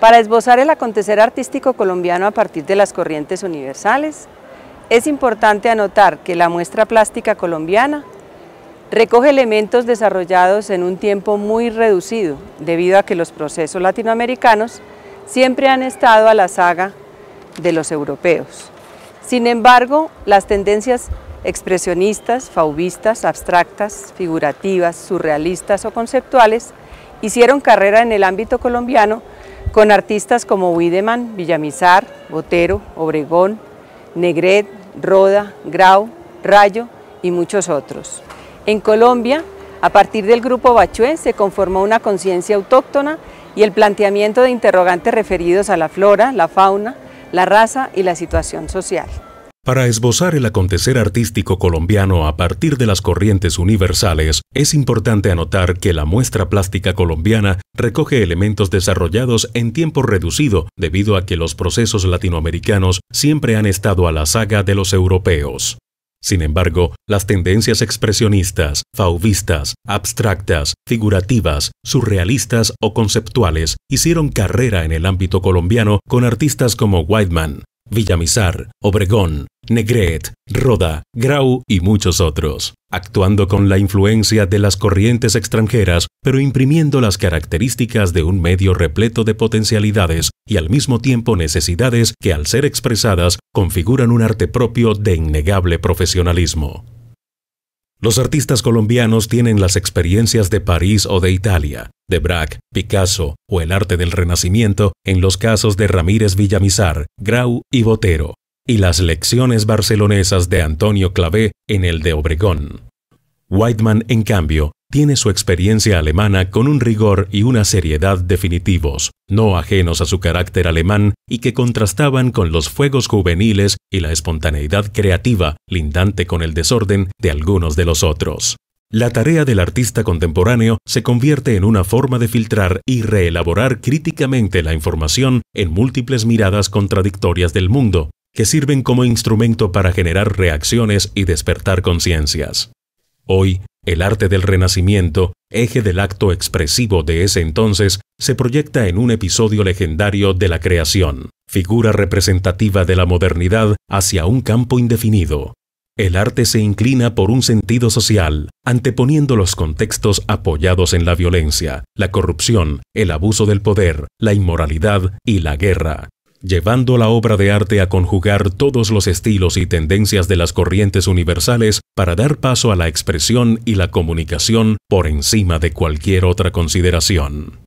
Para esbozar el acontecer artístico colombiano a partir de las corrientes universales, es importante anotar que la muestra plástica colombiana recoge elementos desarrollados en un tiempo muy reducido, debido a que los procesos latinoamericanos siempre han estado a la saga de los europeos. Sin embargo, las tendencias expresionistas, fauvistas, abstractas, figurativas, surrealistas o conceptuales hicieron carrera en el ámbito colombiano con artistas como Wiedemann, Villamizar, Botero, Obregón, Negret, Roda, Grau, Rayo y muchos otros. En Colombia, a partir del grupo Bachué se conformó una conciencia autóctona y el planteamiento de interrogantes referidos a la flora, la fauna, la raza y la situación social. Para esbozar el acontecer artístico colombiano a partir de las corrientes universales, es importante anotar que la muestra plástica colombiana recoge elementos desarrollados en tiempo reducido debido a que los procesos latinoamericanos siempre han estado a la saga de los europeos. Sin embargo, las tendencias expresionistas, fauvistas, abstractas, figurativas, surrealistas o conceptuales hicieron carrera en el ámbito colombiano con artistas como Whiteman, Villamizar, Obregón, Negret, Roda, Grau y muchos otros, actuando con la influencia de las corrientes extranjeras, pero imprimiendo las características de un medio repleto de potencialidades y al mismo tiempo necesidades que al ser expresadas configuran un arte propio de innegable profesionalismo. Los artistas colombianos tienen las experiencias de París o de Italia, de Braque, Picasso o el arte del Renacimiento en los casos de Ramírez Villamizar, Grau y Botero, y las lecciones barcelonesas de Antonio Clavé en el de Obregón. Whiteman, en cambio, tiene su experiencia alemana con un rigor y una seriedad definitivos, no ajenos a su carácter alemán y que contrastaban con los fuegos juveniles y la espontaneidad creativa, lindante con el desorden de algunos de los otros. La tarea del artista contemporáneo se convierte en una forma de filtrar y reelaborar críticamente la información en múltiples miradas contradictorias del mundo, que sirven como instrumento para generar reacciones y despertar conciencias. Hoy, el arte del Renacimiento, eje del acto expresivo de ese entonces, se proyecta en un episodio legendario de la creación, figura representativa de la modernidad hacia un campo indefinido. El arte se inclina por un sentido social, anteponiendo los contextos apoyados en la violencia, la corrupción, el abuso del poder, la inmoralidad y la guerra, llevando la obra de arte a conjugar todos los estilos y tendencias de las corrientes universales para dar paso a la expresión y la comunicación por encima de cualquier otra consideración.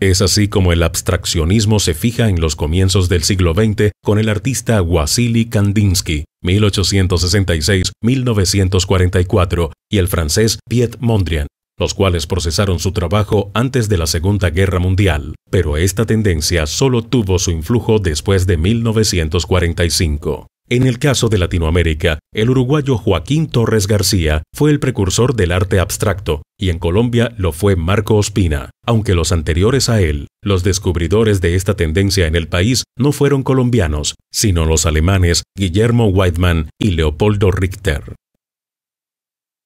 Es así como el abstraccionismo se fija en los comienzos del siglo XX con el artista Wassily Kandinsky, 1866-1944, y el francés Piet Mondrian, los cuales procesaron su trabajo antes de la Segunda Guerra Mundial, pero esta tendencia solo tuvo su influjo después de 1945. En el caso de Latinoamérica, el uruguayo Joaquín Torres García fue el precursor del arte abstracto, y en Colombia lo fue Marco Ospina, aunque los anteriores a él, los descubridores de esta tendencia en el país, no fueron colombianos, sino los alemanes Guillermo Weidmann y Leopoldo Richter.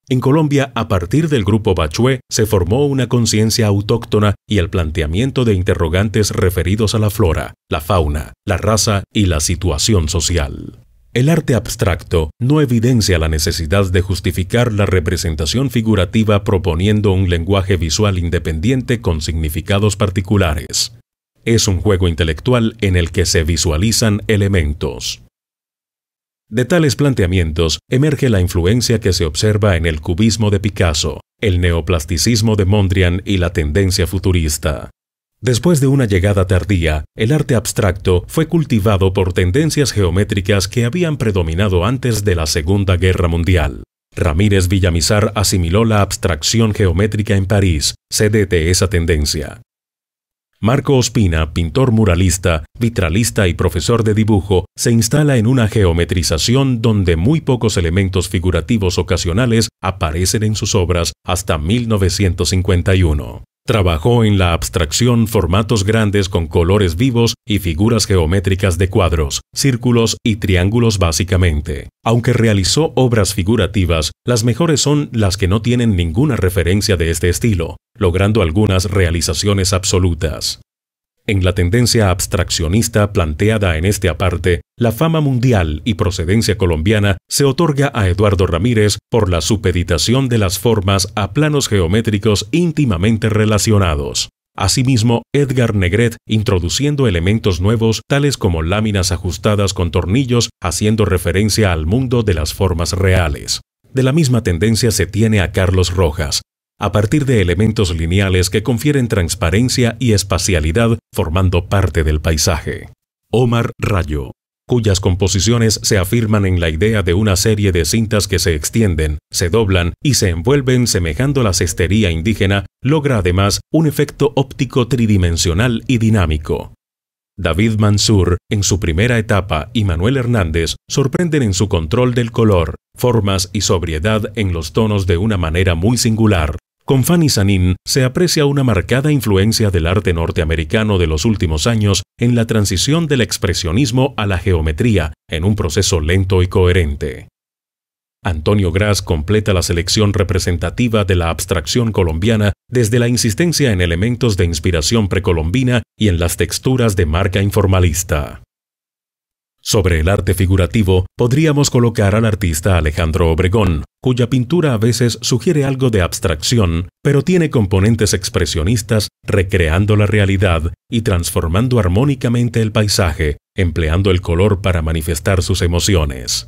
En Colombia, a partir del grupo Bachué, se formó una conciencia autóctona y el planteamiento de interrogantes referidos a la flora, la fauna, la raza y la situación social. El arte abstracto no evidencia la necesidad de justificar la representación figurativa proponiendo un lenguaje visual independiente con significados particulares. Es un juego intelectual en el que se visualizan elementos. De tales planteamientos emerge la influencia que se observa en el cubismo de Picasso, el neoplasticismo de Mondrian y la tendencia futurista. Después de una llegada tardía, el arte abstracto fue cultivado por tendencias geométricas que habían predominado antes de la Segunda Guerra Mundial. Ramírez Villamizar asimiló la abstracción geométrica en París, sede de esa tendencia. Marco Ospina, pintor muralista, vitralista y profesor de dibujo, se instala en una geometrización donde muy pocos elementos figurativos ocasionales aparecen en sus obras hasta 1951. Trabajó en la abstracción formatos grandes con colores vivos y figuras geométricas de cuadros, círculos y triángulos básicamente. Aunque realizó obras figurativas, las mejores son las que no tienen ninguna referencia de este estilo, logrando algunas realizaciones absolutas. En la tendencia abstraccionista planteada en este aparte, la fama mundial y procedencia colombiana se otorga a Eduardo Ramírez por la supeditación de las formas a planos geométricos íntimamente relacionados. Asimismo, Edgar Negret introduciendo elementos nuevos tales como láminas ajustadas con tornillos haciendo referencia al mundo de las formas reales. De la misma tendencia se tiene a Carlos Rojas, a partir de elementos lineales que confieren transparencia y espacialidad formando parte del paisaje. Omar Rayo, cuyas composiciones se afirman en la idea de una serie de cintas que se extienden, se doblan y se envuelven semejando la cestería indígena, logra además un efecto óptico tridimensional y dinámico. David Mansur, en su primera etapa, y Manuel Hernández sorprenden en su control del color, formas y sobriedad en los tonos de una manera muy singular, con Fanny Sanin se aprecia una marcada influencia del arte norteamericano de los últimos años en la transición del expresionismo a la geometría, en un proceso lento y coherente. Antonio Gras completa la selección representativa de la abstracción colombiana desde la insistencia en elementos de inspiración precolombina y en las texturas de marca informalista. Sobre el arte figurativo podríamos colocar al artista Alejandro Obregón, cuya pintura a veces sugiere algo de abstracción, pero tiene componentes expresionistas recreando la realidad y transformando armónicamente el paisaje, empleando el color para manifestar sus emociones.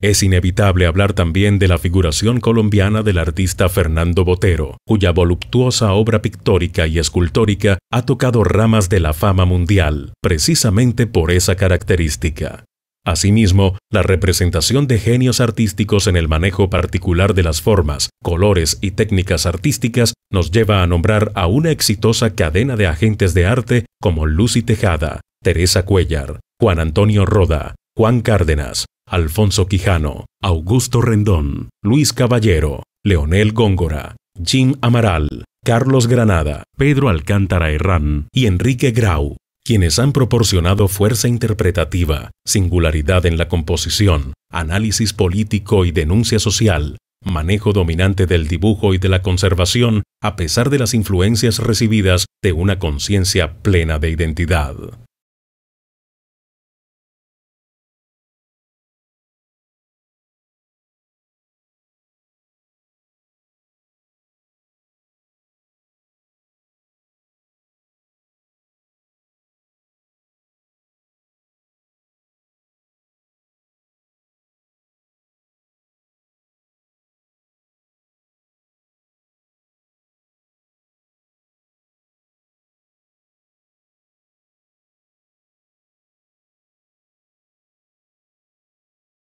Es inevitable hablar también de la figuración colombiana del artista Fernando Botero, cuya voluptuosa obra pictórica y escultórica ha tocado ramas de la fama mundial, precisamente por esa característica. Asimismo, la representación de genios artísticos en el manejo particular de las formas, colores y técnicas artísticas nos lleva a nombrar a una exitosa cadena de agentes de arte como Lucy Tejada, Teresa Cuellar, Juan Antonio Roda, Juan Cárdenas, Alfonso Quijano, Augusto Rendón, Luis Caballero, Leonel Góngora, Jim Amaral, Carlos Granada, Pedro Alcántara Herrán y Enrique Grau, quienes han proporcionado fuerza interpretativa, singularidad en la composición, análisis político y denuncia social, manejo dominante del dibujo y de la conservación, a pesar de las influencias recibidas de una conciencia plena de identidad.